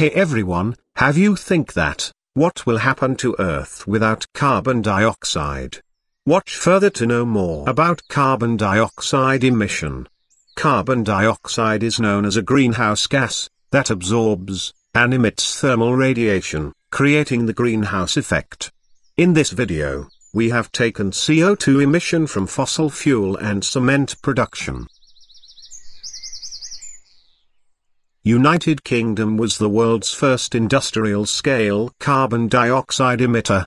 Hey everyone, have you think that, what will happen to Earth without carbon dioxide? Watch further to know more about carbon dioxide emission. Carbon dioxide is known as a greenhouse gas, that absorbs, and emits thermal radiation, creating the greenhouse effect. In this video, we have taken CO2 emission from fossil fuel and cement production. United Kingdom was the world's first industrial-scale carbon dioxide emitter,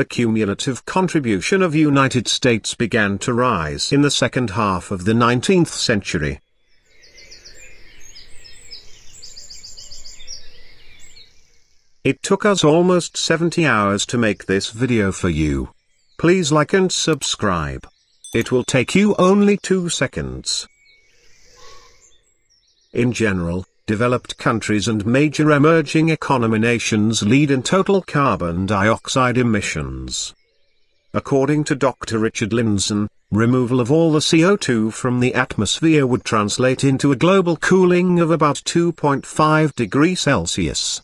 The cumulative contribution of United States began to rise in the second half of the 19th century. It took us almost 70 hours to make this video for you. Please like and subscribe. It will take you only 2 seconds. In general, developed countries and major emerging economy nations lead in total carbon dioxide emissions. According to Dr. Richard Lindzen, removal of all the CO2 from the atmosphere would translate into a global cooling of about 2.5 degrees Celsius.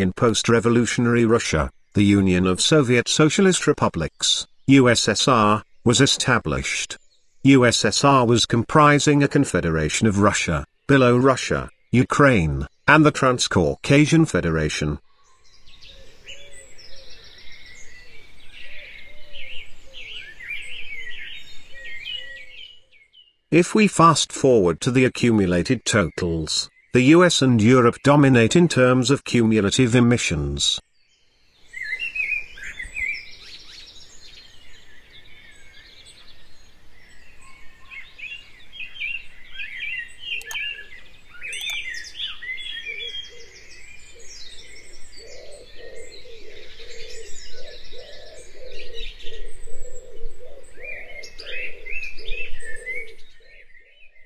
In post-revolutionary Russia, the Union of Soviet Socialist Republics, USSR, was established. USSR was comprising a confederation of Russia, Belorussia, Ukraine, and the Transcaucasian Federation. If we fast forward to the accumulated totals, the US and Europe dominate in terms of cumulative emissions.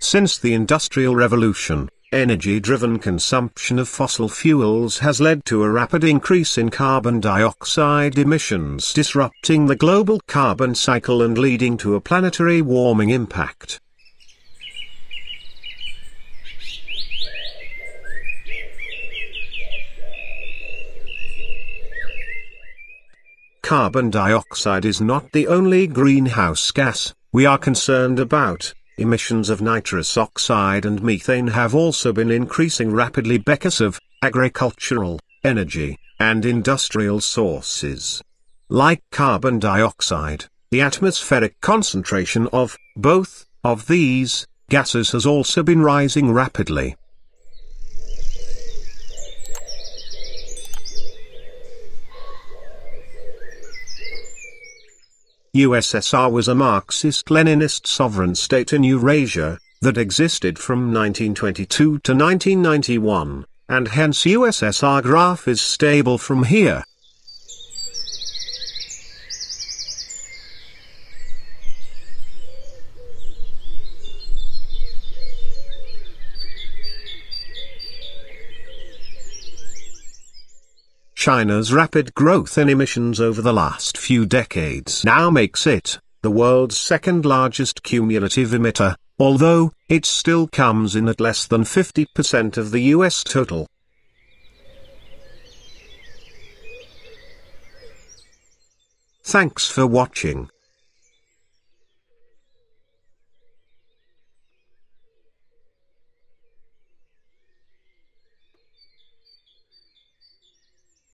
Since the Industrial Revolution, Energy-driven consumption of fossil fuels has led to a rapid increase in carbon dioxide emissions disrupting the global carbon cycle and leading to a planetary warming impact. Carbon dioxide is not the only greenhouse gas we are concerned about. Emissions of nitrous oxide and methane have also been increasing rapidly because of agricultural, energy, and industrial sources. Like carbon dioxide, the atmospheric concentration of both of these gases has also been rising rapidly. USSR was a Marxist-Leninist sovereign state in Eurasia, that existed from 1922 to 1991, and hence USSR graph is stable from here. China's rapid growth in emissions over the last few decades now makes it the world's second largest cumulative emitter, although it still comes in at less than 50% of the US total. Thanks for watching.